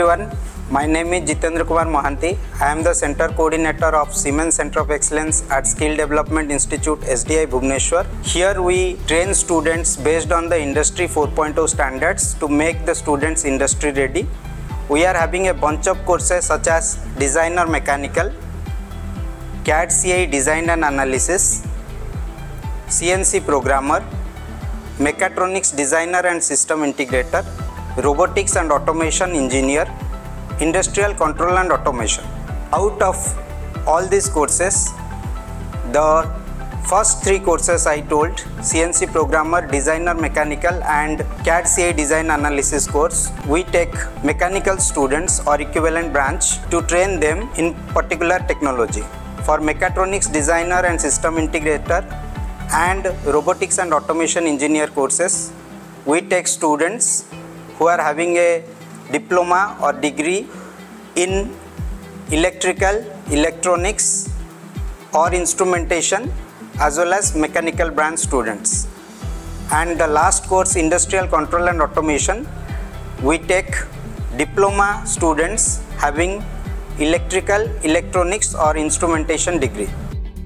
Everyone, my name is Jitendra Kumar Mohanty. I am the Center Coordinator of Siemens Center of Excellence at Skill Development Institute SDI Bhubaneswar. Here we train students based on the Industry 4.0 standards to make the students industry ready. We are having a bunch of courses such as Design or Mechanical, CAD CAE Design and Analysis, CNC Programmer, Mechatronics Designer and System Integrator robotics and automation engineer, industrial control and automation. Out of all these courses, the first three courses I told CNC programmer, designer mechanical, and CAD CA design analysis course, we take mechanical students or equivalent branch to train them in particular technology. For mechatronics designer and system integrator, and robotics and automation engineer courses, we take students who are having a diploma or degree in electrical, electronics or instrumentation as well as mechanical branch students. And the last course industrial control and automation we take diploma students having electrical, electronics or instrumentation degree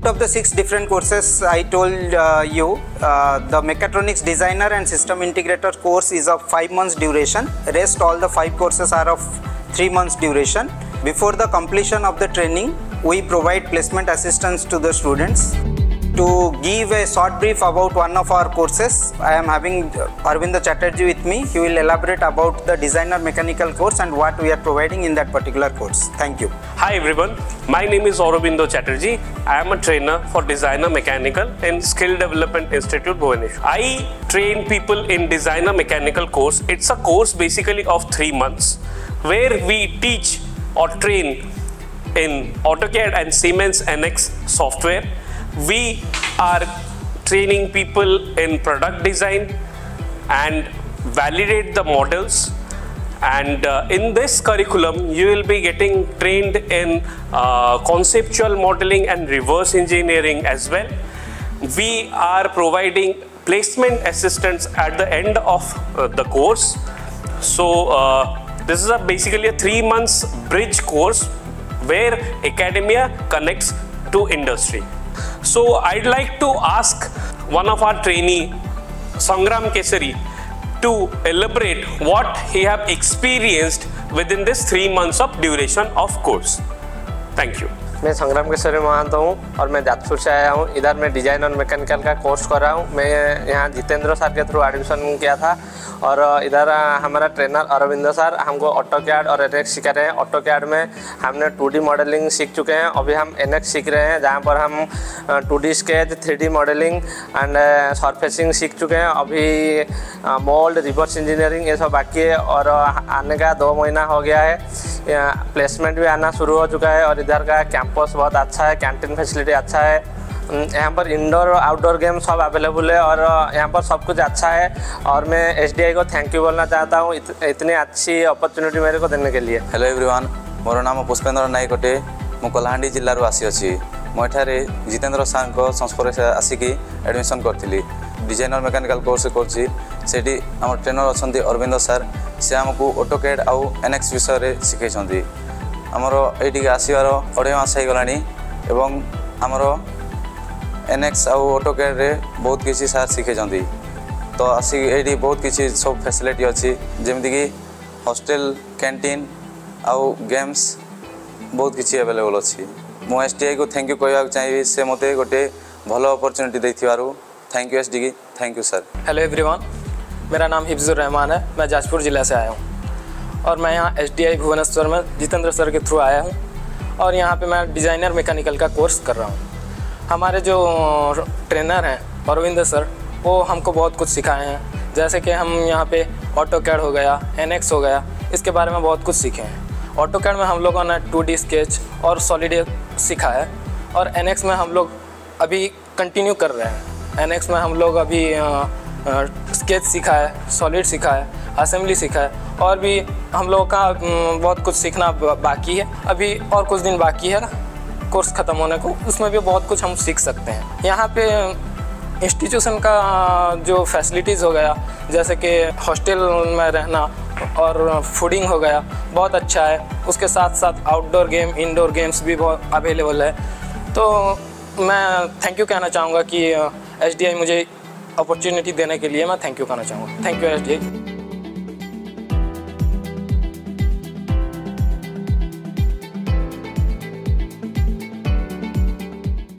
of the six different courses I told uh, you, uh, the mechatronics designer and system integrator course is of 5 months duration. Rest all the 5 courses are of 3 months duration. Before the completion of the training, we provide placement assistance to the students to give a short brief about one of our courses. I am having Arvind Chatterjee with me. He will elaborate about the designer mechanical course and what we are providing in that particular course. Thank you. Hi everyone. My name is Aurobindo Chatterjee. I am a trainer for designer mechanical in Skill Development Institute Bhubaneswar. I train people in designer mechanical course. It's a course basically of 3 months where we teach or train in AutoCAD and Siemens NX software we are training people in product design and validate the models and uh, in this curriculum you will be getting trained in uh, conceptual modeling and reverse engineering as well we are providing placement assistance at the end of uh, the course so uh, this is a basically a three months bridge course where academia connects to industry so I'd like to ask one of our trainee, Sangram Kesari, to elaborate what he have experienced within this three months of duration of course. Thank you. मैं संग्राम किशोरी महंत हूँ और मैं जाजपुर से आया हूँ इधर मैं डिजाइन और मैकेनिकल का कोर्स कर रहा हूँ मैं यहाँ जितेंद्र सर के थ्रू एडमिशन किया था और इधर हमारा ट्रेनर अरविंद सर हमको ऑटो कैड और एन सिखा रहे हैं ऑटो कैड में हमने टू मॉडलिंग सीख चुके हैं अभी हम एन सीख रहे हैं जहाँ पर हम two D sketch three modelling and surfacing सीख चुके हैं अभी मोल्ड रिवर्स इंजीनियरिंग ये सब बाकी है और आने का दो महीना हो गया है प्लेसमेंट भी आना शुरू हो चुका है और इधर का कैंपस बहुत अच्छा है कैंटीन फैसिलिटी अच्छा है यहाँ पर इंडोर और आउटडोर गेम सब अवेलेबल है और यहाँ पर सब कुछ अच्छा है और मैं एस को थैंक यू बोलना चाहता हूँ इत, इतनी अच्छी अपरच्युनिटी मेरे को देने के लिए हेलो एवरीवन मोर नाम पुष्पेन्द्र नायक अटे ମୁଁ କଳାହାଣ୍ଡି ଜିଲ୍ଲାରୁ अच्छी ମୁଁ ଏଠାରେ ଜିତେନ୍ଦ୍ର ସାର୍ଙ୍କ ସଂସ୍ପର୍ଶ ଆସିକି ଆଡ଼ମିସନ୍ କରିଥିଲି ଡିଜାଇନର ମେକାନିକାଲ୍ କୋର୍ସ କରୁଛି ସେଠି ଆମ ଟ୍ରେନର୍ ଅଛନ୍ତି ଅରବିନ୍ଦ ସାର୍ ସେ ଆମକୁ ଅଟୋକେଡ୍ ଆଉ ଏନ୍ଏକ୍ସ ବିଷୟରେ ଶିଖେଇଛନ୍ତି ଆମର ଏଇଠିକି ଆସିବାର ଅଢ଼େଇ ମାସ ହେଇଗଲାଣି ଏବଂ ଆମର ଏନ୍ଏକ୍ସ ଆଉ ଅଟୋକେଡ଼ରେ ବହୁତ କିଛି ସାର୍ ଶିଖେଇଛନ୍ତି ତ ଆସିକି ଏଇଠି ବହୁତ କିଛି ସବୁ ଫ୍ୟାସିଲିଟି ଅଛି ଯେମିତିକି ହଷ୍ଟେଲ କ୍ୟାଣ୍ଟିନ୍ ଆଉ ଗେମ୍ସ ବହୁତ କିଛି ଆଭେଲେବଲ୍ ଅଛି एस टी आई को थैंक यू କହିବାକୁ चाहिए से मत गोटे भल अपर्चुनिटी ଦେଇଥିବାରୁ thank you S D thank you sir hello everyone मेरा नाम हिफ्जुर रहमान है मैं जाजपुर ज़िला से आया हूँ और मैं यहाँ एस डी आई भुवनेश्वर में जितेंद्र सर के थ्रू आया हूँ और यहाँ पे मैं डिज़ाइनर मैकेनिकल का कोर्स कर रहा हूँ हमारे जो ट्रेनर हैं अरविंद सर वो हमको बहुत कुछ सिखाए हैं जैसे कि हम यहाँ पे ऑटो कैड हो गया एन हो गया इसके बारे में बहुत कुछ सीखे हैं ऑटो कैड में हम लोगों ने टू स्केच और सॉलिड सीखा है और एन में हम लोग अभी कंटिन्यू कर रहे हैं एन में हम लोग अभी स्केच सीखा है सॉलिड सीखा है असेंबली सीखा है और भी हम लोगों का बहुत कुछ सीखना बाकी है अभी और कुछ दिन बाकी है कोर्स ख़त्म होने को उसमें भी बहुत कुछ हम सीख सकते हैं यहाँ पे इंस्टीट्यूशन का जो फैसिलिटीज़ हो गया जैसे कि हॉस्टल में रहना और फूडिंग हो गया बहुत अच्छा है उसके साथ साथ आउटडोर गेम इंडोर गेम्स भी बहुत अवेलेबल है तो मैं थैंक यू कहना चाहूँगा कि एच मुझे अपॉर्चुनिटी देने के लिए मैं थैंक यू कहना चाहूँगा थैंक यू एच